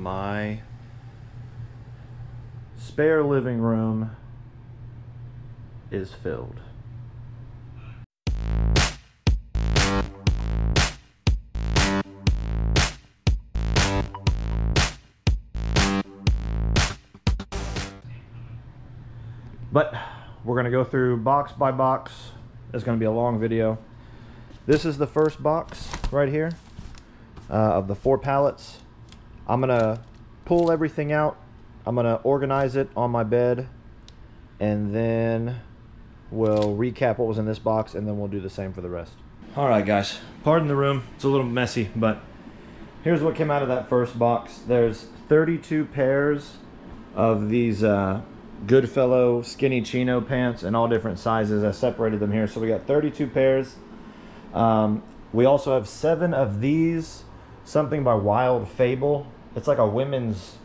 my spare living room is filled. But we're gonna go through box by box. It's gonna be a long video. This is the first box right here uh, of the four pallets. I'm gonna pull everything out. I'm gonna organize it on my bed and then we'll recap what was in this box and then we'll do the same for the rest. All right, guys, pardon the room. It's a little messy, but here's what came out of that first box. There's 32 pairs of these uh, Goodfellow skinny chino pants in all different sizes. I separated them here. So we got 32 pairs. Um, we also have seven of these, something by Wild Fable. It's like a women's,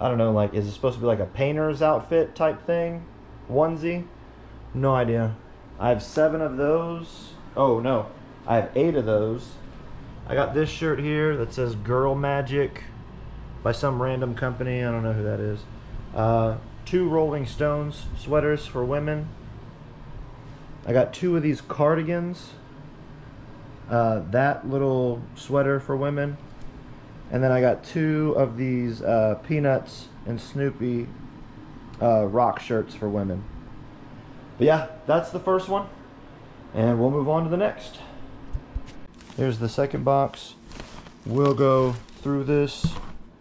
I don't know, like, is it supposed to be like a painter's outfit type thing? Onesie? No idea. I have seven of those. Oh, no. I have eight of those. I got this shirt here that says Girl Magic by some random company. I don't know who that is. Uh, two Rolling Stones sweaters for women. I got two of these cardigans. Uh, that little sweater for women. And then I got two of these uh, Peanuts and Snoopy uh, rock shirts for women. But yeah, that's the first one. And we'll move on to the next. Here's the second box. We'll go through this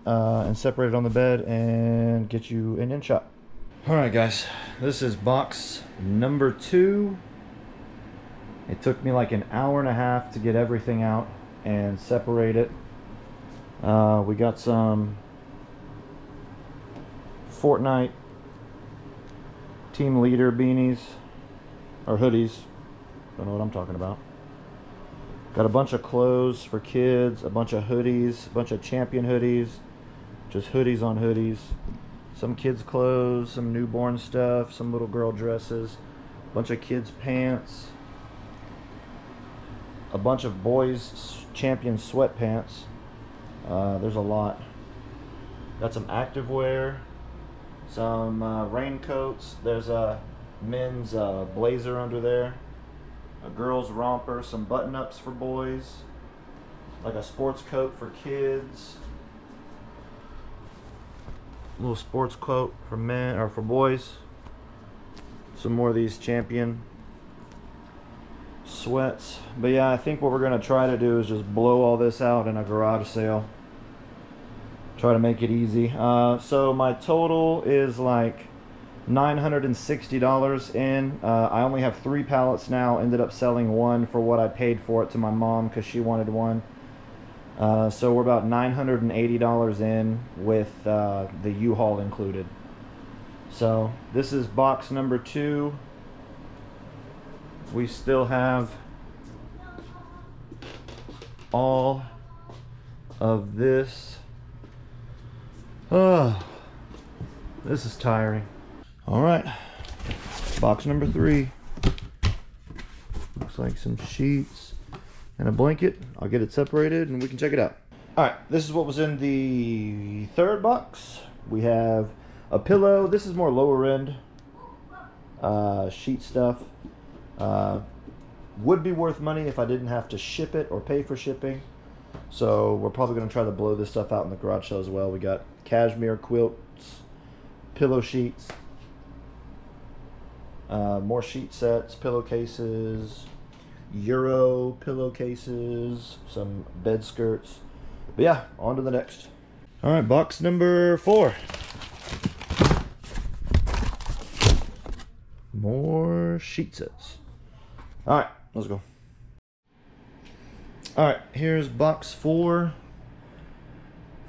uh, and separate it on the bed and get you an in shot. All right, guys, this is box number two. It took me like an hour and a half to get everything out and separate it. Uh, we got some Fortnite team leader beanies or hoodies. Don't know what I'm talking about. Got a bunch of clothes for kids, a bunch of hoodies, a bunch of champion hoodies, just hoodies on hoodies. Some kids' clothes, some newborn stuff, some little girl dresses, a bunch of kids' pants, a bunch of boys' champion sweatpants. Uh, there's a lot. Got some activewear, some uh, raincoats. There's a men's uh, blazer under there, a girl's romper, some button ups for boys, like a sports coat for kids, a little sports coat for men or for boys. Some more of these champion sweats. But yeah, I think what we're gonna try to do is just blow all this out in a garage sale. Try to make it easy. Uh, so my total is like $960 in. Uh, I only have three pallets now. Ended up selling one for what I paid for it to my mom because she wanted one. Uh, so we're about $980 in with uh, the U-Haul included. So this is box number two. We still have all of this. Oh, this is tiring. All right, box number three. Looks like some sheets and a blanket. I'll get it separated and we can check it out. All right, this is what was in the third box. We have a pillow. This is more lower end uh, sheet stuff. Uh, would be worth money if I didn't have to ship it or pay for shipping. So we're probably going to try to blow this stuff out in the garage sale as well. We got cashmere quilts, pillow sheets, uh, more sheet sets, pillowcases, Euro pillowcases, some bed skirts. But yeah, on to the next. All right, box number four. More sheet sets. All right, let's go. All right, here's box four.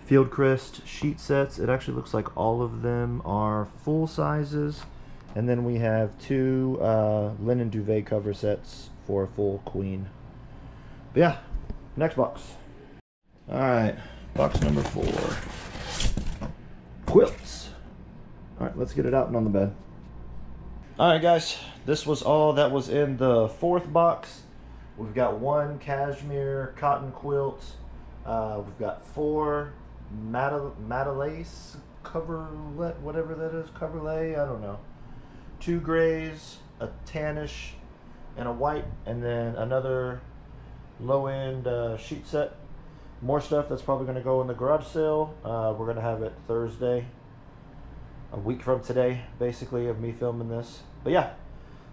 Fieldcrest sheet sets. It actually looks like all of them are full sizes. And then we have two uh, linen duvet cover sets for a full queen. But yeah, next box. All right, box number four. Quilts. All right, let's get it out and on the bed. All right, guys, this was all that was in the fourth box. We've got one cashmere cotton quilt. Uh, we've got four Matelassé coverlet, whatever that is, coverlay, I don't know. Two grays, a tannish, and a white, and then another low end uh, sheet set. More stuff that's probably going to go in the garage sale. Uh, we're going to have it Thursday, a week from today, basically, of me filming this. But yeah,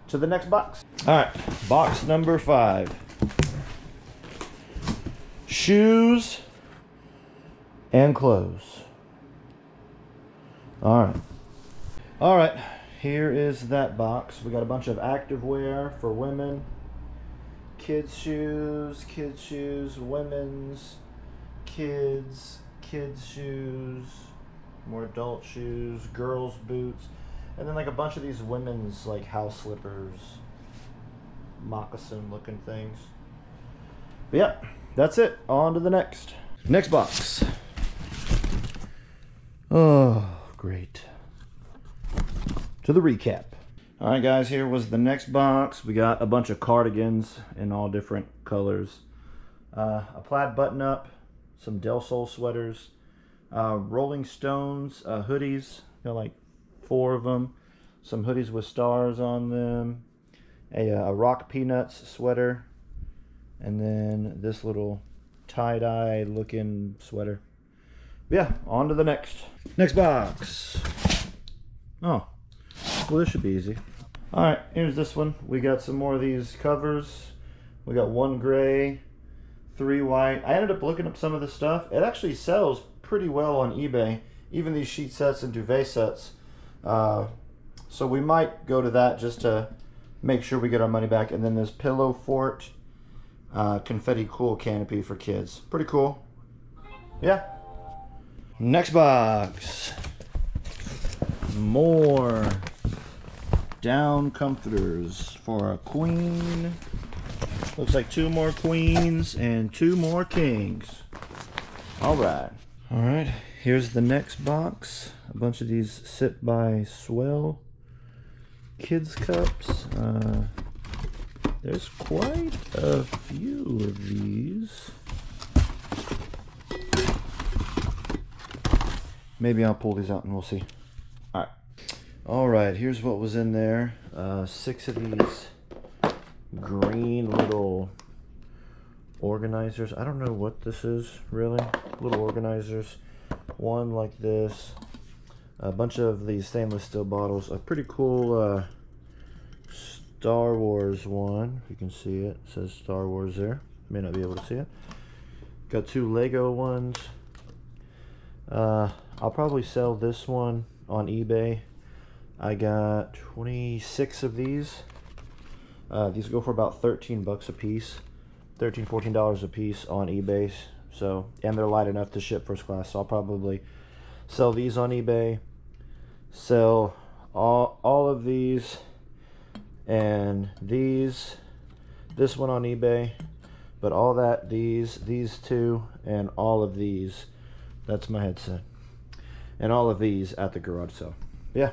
to the next box. All right, box number five. Shoes and clothes. All right. All right, here is that box. We got a bunch of activewear for women, kids shoes, kids shoes, women's, kids, kids shoes, more adult shoes, girls boots, and then like a bunch of these women's like house slippers, moccasin looking things. But yeah, that's it. On to the next. Next box. Oh, great. To the recap. All right, guys, here was the next box. We got a bunch of cardigans in all different colors. Uh, a plaid button-up, some Del Sol sweaters, uh, Rolling Stones uh, hoodies. Got like four of them. Some hoodies with stars on them. A, uh, a Rock Peanuts sweater. And then this little tie-dye looking sweater. Yeah, on to the next. Next box. Oh, well this should be easy. All right, here's this one. We got some more of these covers. We got one gray, three white. I ended up looking up some of the stuff. It actually sells pretty well on eBay, even these sheet sets and duvet sets. Uh, so we might go to that just to make sure we get our money back. And then this Pillow Fort uh, Confetti Cool Canopy for kids. Pretty cool. Yeah. Next box. More down comforters for a queen. Looks like two more queens and two more kings. All right. All right, here's the next box. A bunch of these S'ip by S'well kids cups. Uh, there's quite a few of these. Maybe I'll pull these out and we'll see. All right. All right, here's what was in there. Uh, six of these green little organizers. I don't know what this is really. Little organizers. One like this. A bunch of these stainless steel bottles. A pretty cool uh, Star Wars one. If you can see it. it. says Star Wars there. May not be able to see it. Got two Lego ones. Uh, I'll probably sell this one on eBay. I got 26 of these. Uh, these go for about 13 bucks a piece. 13 $14 a piece on eBay. So, and they're light enough to ship first class. So I'll probably sell these on eBay. Sell all, all of these and these. This one on eBay. But all that, these, these two, and all of these. That's my headset. And all of these at the garage sale. Yeah.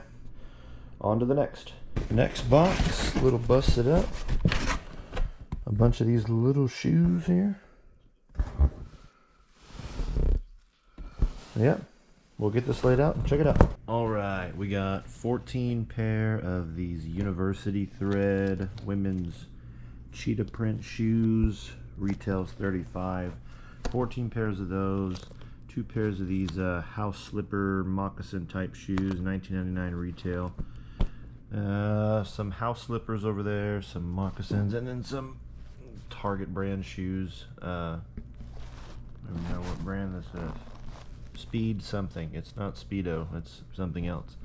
On to the next. Next box, little busted up. A bunch of these little shoes here. Yeah, we'll get this laid out and check it out. All right, we got 14 pair of these Universal Thread women's cheetah print shoes. Retails 35. 14 pairs of those. Two pairs of these uh, house slipper moccasin type shoes. 19.99 retail. Uh, some house slippers over there, some moccasins, and then some Target brand shoes. Uh, I don't know what brand this is. Speed something. It's not Speedo. It's something else.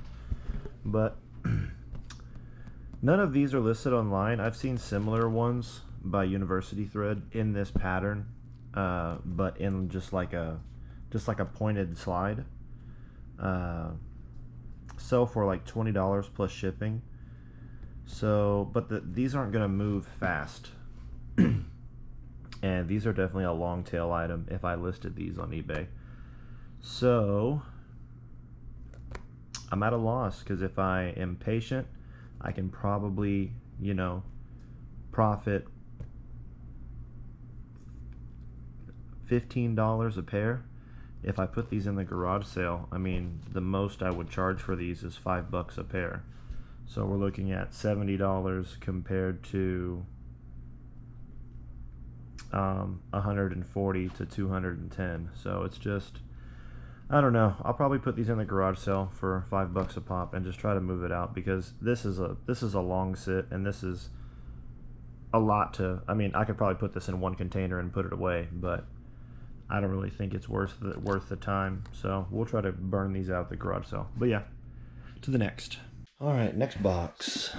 But none of these are listed online. I've seen similar ones by Universal Thread in this pattern, uh, but in just like a just like a pointed slide. Uh, sell for like $20 plus shipping. So, but the, these aren't going to move fast. and these are definitely a long tail item if I listed these on eBay. So, I'm at a loss because if I am patient, I can probably, you know, profit $15 a pair if I put these in the garage sale, I mean, the most I would charge for these is five bucks a pair. So we're looking at $70 compared to um, 140 to 210. So it's just, I don't know. I'll probably put these in the garage sale for five bucks a pop and just try to move it out because this is a this is a long sit and this is a lot to. I mean, I could probably put this in one container and put it away, but I don't really think it's worth the, worth the time. So we'll try to burn these out the garage sale. But yeah, to the next. All right, next box.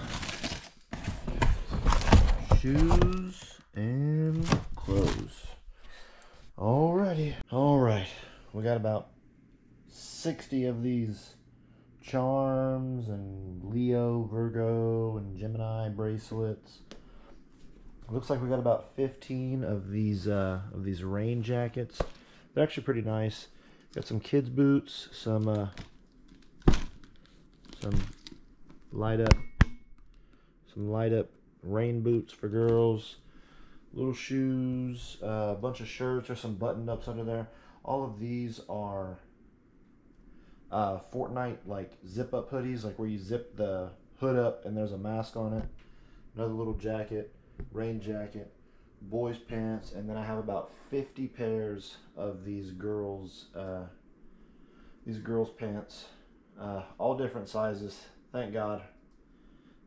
Shoes and clothes. Alrighty. All right, we got about 60 of these charms and Leo, Virgo, and Gemini bracelets. Looks like we got about 15 of these uh, of these rain jackets. They're actually pretty nice. Got some kids boots, some uh, some light up some light up rain boots for girls, little shoes, uh, a bunch of shirts or some button ups under there. All of these are uh, Fortnite like zip up hoodies, like where you zip the hood up and there's a mask on it. Another little jacket rain jacket, boys pants, and then I have about 50 pairs of these girls uh, these girls pants, uh, all different sizes. Thank God.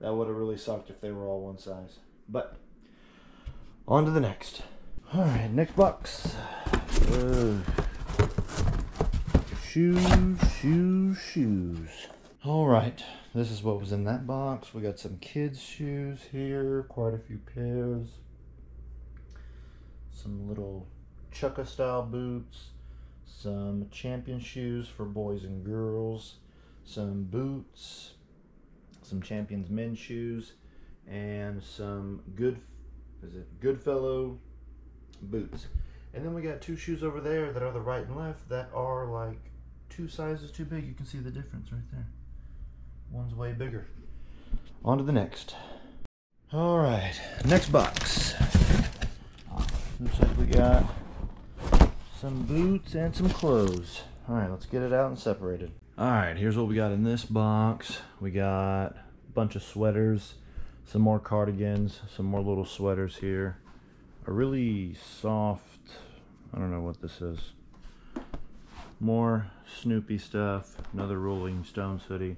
That would have really sucked if they were all one size. But on to the next. All right, next box. Uh, shoes, shoes, shoes. All right, this is what was in that box. We got some kids' shoes here, quite a few pairs. Some little Chukka style boots, some champion shoes for boys and girls, some boots, some champions men's shoes, and some good is it Goodfellow boots. And then we got two shoes over there that are the right and left that are like two sizes too big. You can see the difference right there. One's way bigger. On to the next. All right, next box. Looks like we got some boots and some clothes. All right, let's get it out and separate it. All right, here's what we got in this box. We got a bunch of sweaters, some more cardigans, some more little sweaters here. A really soft, I don't know what this is. More Snoopy stuff, another Rolling Stones hoodie.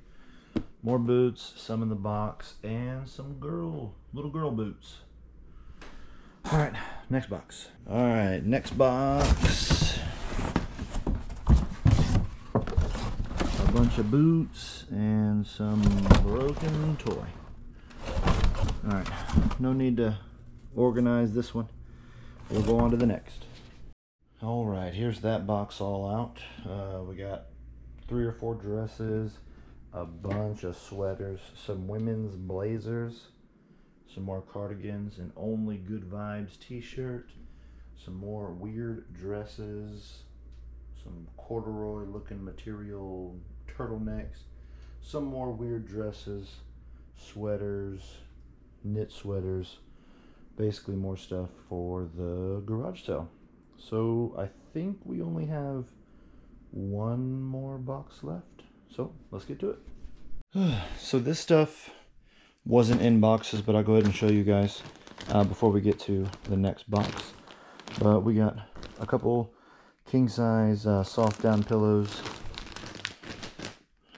More boots, some in the box, and some girl, little girl boots. All right, next box. All right, next box. A bunch of boots and some broken toy. All right, no need to organize this one. We'll go on to the next. All right, here's that box all out. Uh, we got three or four dresses, a bunch of sweaters, some women's blazers, some more cardigans, an Only Good Vibes t-shirt, some more weird dresses, some corduroy looking material turtlenecks, some more weird dresses, sweaters, knit sweaters, basically more stuff for the garage sale. So I think we only have one more box left. So let's get to it. so this stuff wasn't in boxes, but I'll go ahead and show you guys uh, before we get to the next box. But we got a couple king size uh, soft down pillows,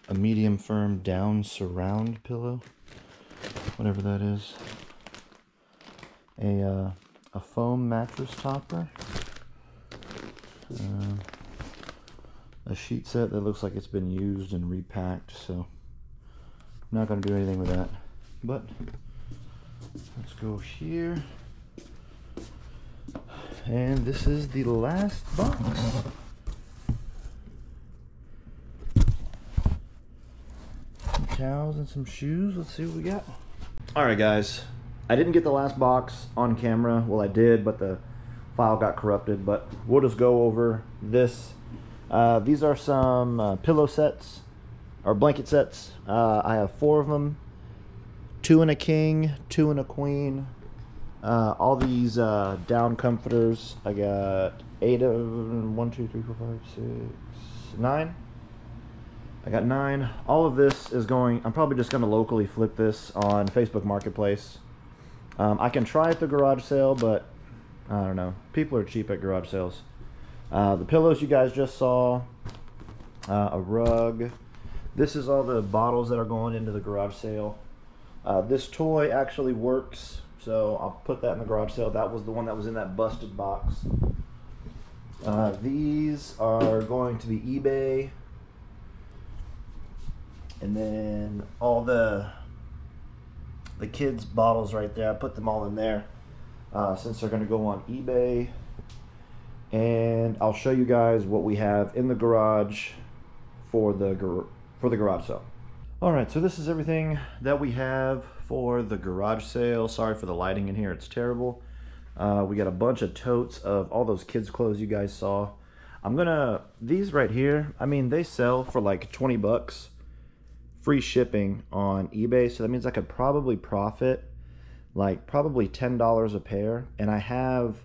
a medium firm down surround pillow, whatever that is, a, uh, a foam mattress topper, uh, a sheet set that looks like it's been used and repacked so I'm not going to do anything with that. But let's go here. And this is the last box. Some towels and some shoes. Let's see what we got all right guys I didn't get the last box on camera well I did but the file got corrupted but we'll just go over this uh, these are some uh, pillow sets or blanket sets. Uh, I have four of them. Two and a king, two and a queen, Uh, all these uh, down comforters. I got eight of them. One, two, three, four, five, six, nine. I got nine. All of this is going. I'm probably just going to locally flip this on Facebook Marketplace. Um, I can try at the garage sale, but I don't know. People are cheap at garage sales. Uh, the pillows you guys just saw. Uh, a rug. This is all the bottles that are going into the garage sale. Uh, this toy actually works, so I'll put that in the garage sale. That was the one that was in that busted box. Uh, these are going to be eBay. And then all the the kids bottles right there. I put them all in there uh, since they're going to go on eBay. And I'll show you guys what we have in the garage for the for the garage sale. All right, so this is everything that we have for the garage sale. Sorry for the lighting in here; it's terrible. Uh, we got a bunch of totes of all those kids' clothes you guys saw. I'm gonna these right here. I mean, they sell for like 20 bucks free shipping on eBay. So that means I could probably profit like probably $10 a pair. And I have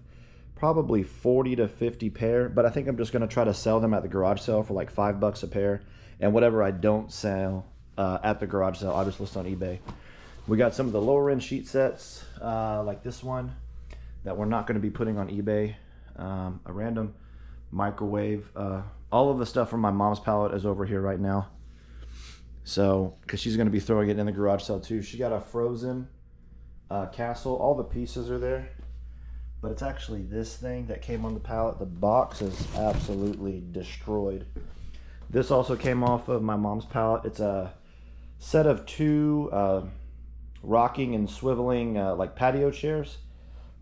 probably 40 to 50 pair, but I think I'm just going to try to sell them at the garage sale for like five bucks a pair. And whatever I don't sell uh, at the garage sale, I'll just list on eBay. We got some of the lower end sheet sets, uh, like this one, that we're not going to be putting on eBay. Um, a random microwave. Uh, all of the stuff from my mom's pallet is over here right now. So, because she's going to be throwing it in the garage sale too. She got a frozen uh, castle. All the pieces are there. But it's actually this thing that came on the pallet. The box is absolutely destroyed. This also came off of my mom's pallet. It's a set of two uh, rocking and swiveling uh, like patio chairs.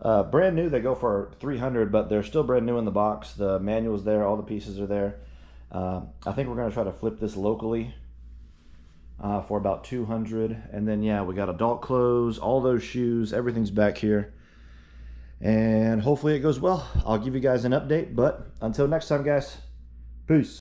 Uh, brand new, they go for 300 but they're still brand new in the box. The manual's there, all the pieces are there. Uh, I think we're going to try to flip this locally uh, for about 200 and then yeah we got adult clothes all those shoes everything's back here. And hopefully it goes well. I'll give you guys an update but until next time guys peace